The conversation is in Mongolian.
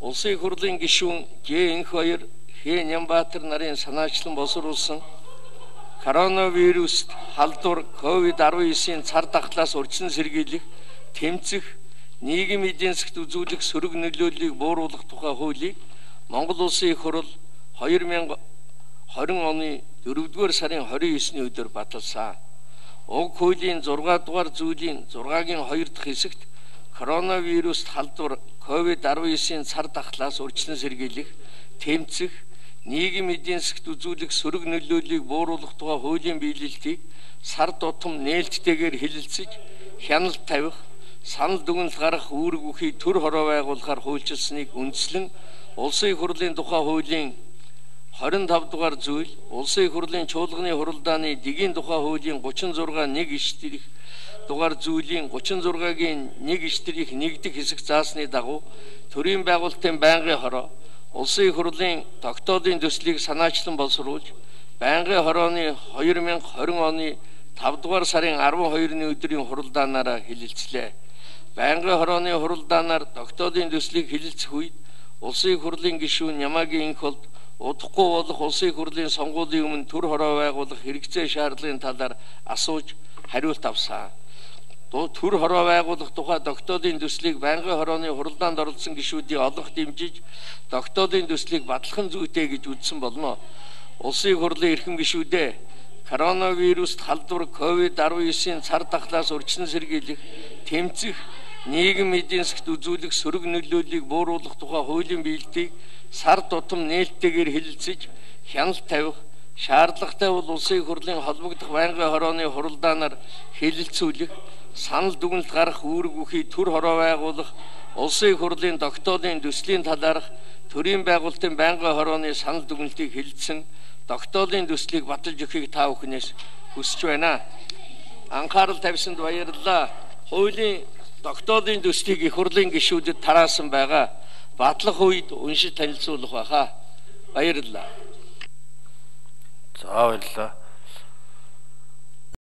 Улсын их хурлын гишүүн Г-х 2 Х Нямбаатар нарын санаачлан боловсруулсан коронавируст халдвар ковид-19-ийн цар тахлаас урьдчилан сэргийлэх, тэмцэх, нийгэм эдийн засгт үзүүлэх сөрөг нөлөөллийг бууруулах тухай хуулийг Монгол Улсын их хурл 2020 оны 4-р сарын 29-ний өдөр баталсан. Уг хуулийн 6 дугаар зүйлийн 6-гийн 2 дахь хэсэгт коронавируст халдвар ковид-19-ийн цар тахлаас урьдчилан сэргийлэх, тэмцэх, нийгэм эдийн засгт үзүүлэх сөрөг нөлөөллийг бууруулах тухай хуулийн биелэлтийг сар тутам нээлттэйгээр хилэлцэж хяналт тавих, санал дүгнэлт гаргах үүрэг бүхий төр хороо байгуулахаар хуульчилсныг үндслэн улсын хурлын тухай хуулийн 25 дугаар зүйл улсын их хурлын чуулганы хуралдааны дэгийн тухай хуулийн 36 нэг иштрих дугаар зүйлийн 36-гийн нэг иштрих нэгдэх хэсэг заасны дагуу төрийн байгуулалтын байнгын хороо Улсын их хурлын тогтоодын төслийг санаачлан боловсруулж байнгын хорооны 2020 оны 5 дугаар сарын 12-ны өдрийн хуралдаанаараа хилэлцлээ. Байнгын хорооны хуралдаанаар тогтоодын төслийг хилэлцэх үед Улсын их хурлын гишүүн Ямагийн инхолд удахгүй болох Улсын хурлын сонгуулийн өмнө төр хороо байгуулах хэрэгцээ шаардлагын талаар асууж хариулт авсан төр хороо байгуулах тухай тогтоодын төслийг байнгын хорооны хуралдаанд оролцсон гишүүдийн олонх дэмжиж тогтоодын төслийг батлахын зүйтэй гэж үзсэн болно. Улсын хурлын эрхэм гишүүдээ коронавируст халдвар ковид-19-ийн цар тахлаас урьдчилан сэргийлэх, тэмцэх, нийгэм эдийн засгт үзүүлэх сөрөг нөлөөллийг бууруулах тухай хуулийн биелэлтийг сар тутам нээлттэйгээр хэлэлцэж хяналт тавих шаардлагатай бол улсын хурлын холбогдох байнгын хорооны хуралдаанаар хэлэлцүүлэх санал дүгнэлт гарах үүрэг бүхий төр хороо байгуулах улсын хурлын тогтоолын төслийн талаарх төрийн байгуулалтын байнгын хорооны санал дүгнэлтийг хэлэлцсэн тогтоолын төслийг баталж өгөхийг та бүхнээс хүсэж байна. Анхаарал тавьсанд баярлалаа. Хуулийн тогтоолын төслийг их хурлын гишүүдэд тараасан байгаа. Батлах үед уншиж танилцуулах байхаа. Баярлалаа. За баярлалаа.